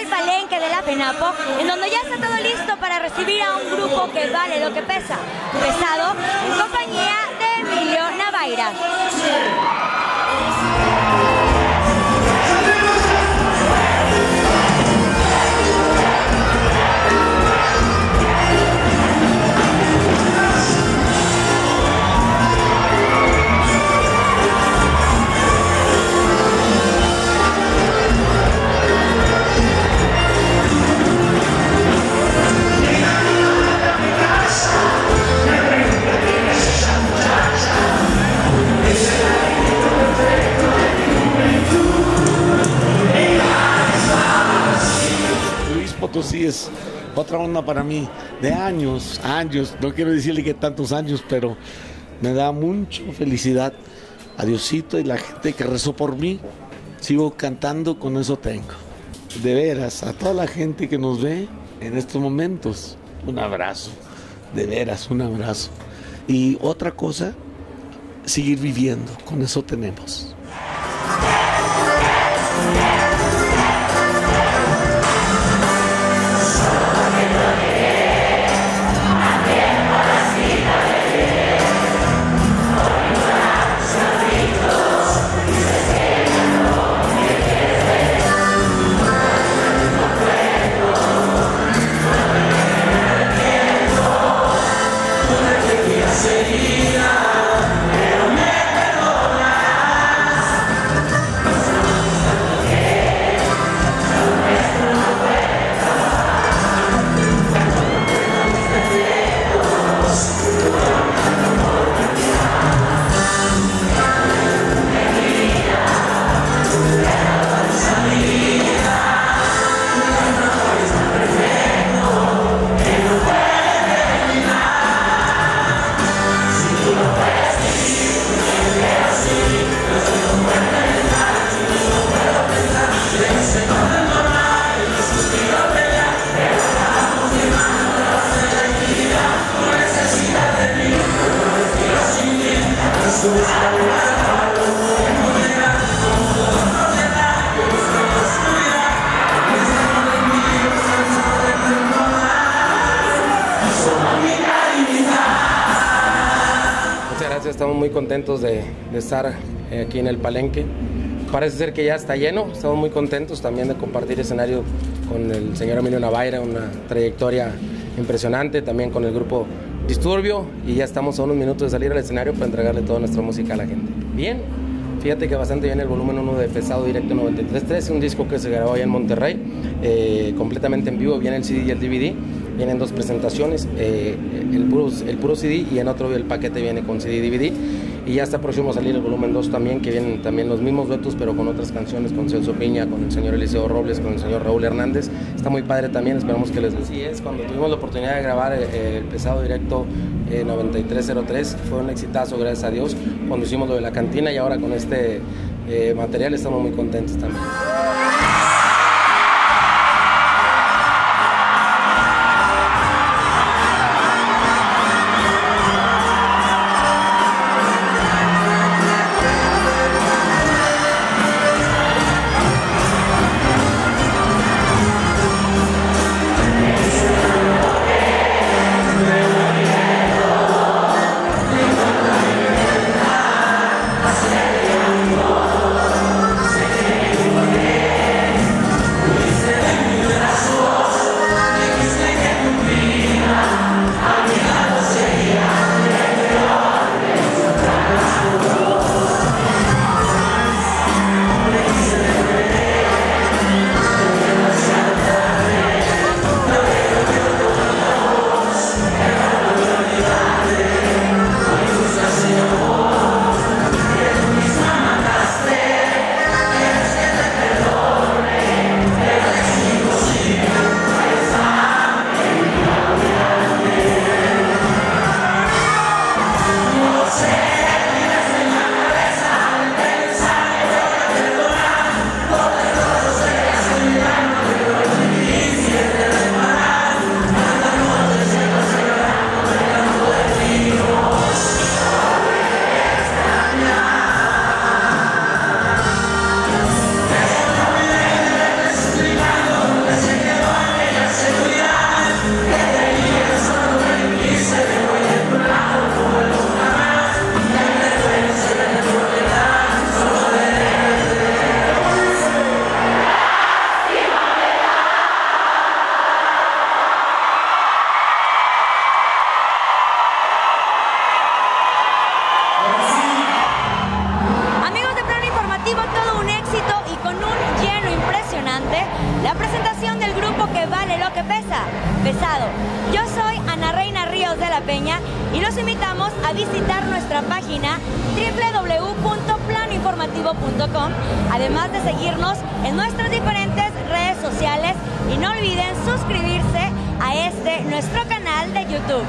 el palenque de la FENAPO, en donde ya está todo listo para recibir a un grupo que vale lo que pesa, sí es otra onda para mí, de años, años, no quiero decirle que tantos años, pero me da mucha felicidad a Diosito y la gente que rezó por mí. Sigo cantando, con eso tengo. De veras, a toda la gente que nos ve en estos momentos, un abrazo, de veras, un abrazo. Y otra cosa, seguir viviendo, con eso tenemos. say. Estamos muy contentos de, estar eh, aquí en el Palenque. Parece ser que ya está lleno, estamos muy contentos también de compartir escenario con el señor Emilio Navaira, una trayectoria impresionante, también con el grupo Disturbio y ya estamos a unos minutos de salir al escenario para entregarle toda nuestra música a la gente. Bien, fíjate que bastante bien el volumen 1 de Pesado Directo 93.3, un disco que se grabó allá en Monterrey, eh, completamente en vivo, viene el CD y el DVD vienen dos presentaciones, eh, el, puro, el puro CD y en otro el paquete viene con CD y DVD. Y ya está próximo a salir el volumen 2 también, que vienen también los mismos duetos, pero con otras canciones, con Celso Piña, con el señor Eliseo Robles, con el señor Raúl Hernández. Está muy padre también, esperamos que les Así es, cuando tuvimos la oportunidad de grabar eh, el pesado directo 9303, eh, fue un exitazo, gracias a Dios, cuando hicimos lo de la cantina y ahora con este material estamos muy contentos también. Que pesa, pesado. Yo soy Ana Reina Ríos de la Peña y los invitamos a visitar nuestra página www.planoinformativo.com, además de seguirnos en nuestras diferentes redes sociales y no olviden suscribirse a este nuestro canal de YouTube.